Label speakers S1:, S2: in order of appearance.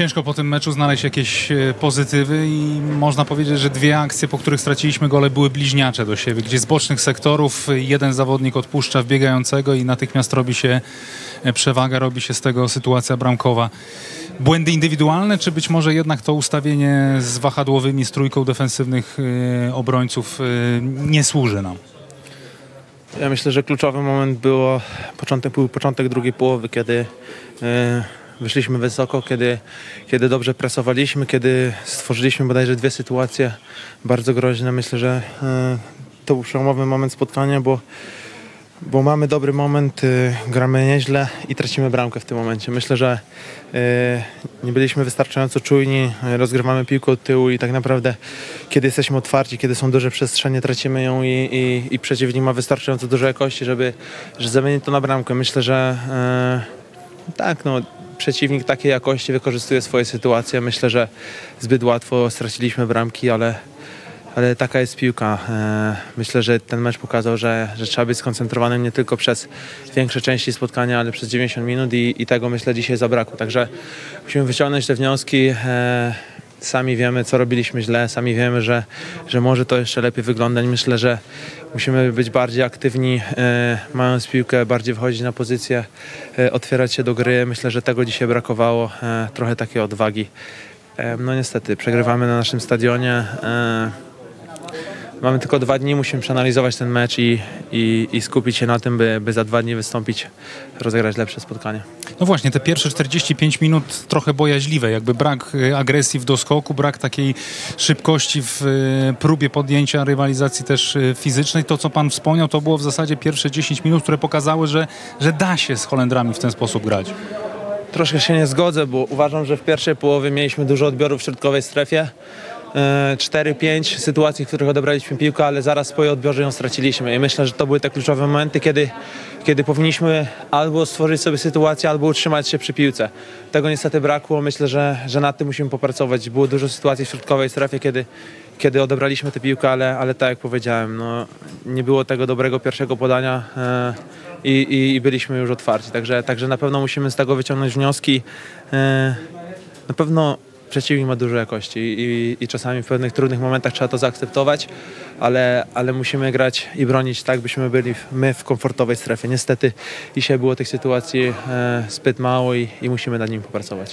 S1: Ciężko po tym meczu znaleźć jakieś e, pozytywy i można powiedzieć, że dwie akcje, po których straciliśmy gole, były bliźniacze do siebie, gdzie z bocznych sektorów jeden zawodnik odpuszcza wbiegającego i natychmiast robi się e, przewaga, robi się z tego sytuacja bramkowa. Błędy indywidualne, czy być może jednak to ustawienie z wahadłowymi, z trójką defensywnych e, obrońców nie służy nam?
S2: Ja myślę, że kluczowy moment było początek, był początek drugiej połowy, kiedy wyszliśmy wysoko, kiedy, kiedy dobrze presowaliśmy, kiedy stworzyliśmy bodajże dwie sytuacje bardzo groźne. Myślę, że e, to był przełomowy moment spotkania, bo, bo mamy dobry moment, e, gramy nieźle i tracimy bramkę w tym momencie. Myślę, że e, nie byliśmy wystarczająco czujni, rozgrywamy piłkę od tyłu i tak naprawdę kiedy jesteśmy otwarci, kiedy są duże przestrzenie, tracimy ją i, i, i przeciwnik ma wystarczająco dużo jakości, żeby, żeby zamienić to na bramkę. Myślę, że tak, no, przeciwnik takiej jakości wykorzystuje swoje sytuacje. Myślę, że zbyt łatwo straciliśmy bramki, ale, ale taka jest piłka. E, Myślę, że ten mecz pokazał, że, że trzeba być skoncentrowanym nie tylko przez większe części spotkania, ale przez 90 minut i, i tego myślę dzisiaj zabrakło. Także musimy wyciągnąć te wnioski. E, Sami wiemy, co robiliśmy źle, sami wiemy, że, że może to jeszcze lepiej wyglądać. Myślę, że musimy być bardziej aktywni, e, mając piłkę, bardziej wchodzić na pozycję, e, otwierać się do gry. Myślę, że tego dzisiaj brakowało, e, trochę takiej odwagi. E, no niestety, przegrywamy na naszym stadionie. Mamy tylko dwa dni, musimy przeanalizować ten mecz i, i, i skupić się na tym, by, by za dwa dni wystąpić, rozegrać lepsze spotkanie.
S1: No właśnie, te pierwsze 45 minut trochę bojaźliwe, jakby brak e, agresji w doskoku, brak takiej szybkości w e, próbie podjęcia rywalizacji też e, fizycznej. To, co pan wspomniał, to było w zasadzie pierwsze 10 minut, które pokazały, że, że da się z Holendrami w ten sposób grać.
S2: Troszkę się nie zgodzę, bo uważam, że w pierwszej połowie mieliśmy dużo odbiorów w środkowej strefie. E, 4-5 sytuacji, w których odebraliśmy piłkę, ale zaraz po jej odbiorze ją straciliśmy. I myślę, że to były te kluczowe momenty, kiedy, kiedy powinniśmy albo stworzyć sobie sytuację, albo utrzymać się przy piłce. Tego niestety brakło. Myślę, że, że nad tym musimy popracować. Było dużo sytuacji w środkowej strefie, kiedy, kiedy odebraliśmy tę piłkę, ale, ale tak jak powiedziałem, no, nie było tego dobrego pierwszego podania. E, i, i, i byliśmy już otwarci. Także, także na pewno musimy z tego wyciągnąć wnioski. E, Na pewno przeciwnik ma dużo jakości i, i czasami w pewnych trudnych momentach trzeba to zaakceptować, ale, ale musimy grać i bronić tak, byśmy byli my w komfortowej strefie. Niestety dzisiaj było tych sytuacji e, zbyt mało i, i musimy nad nim popracować.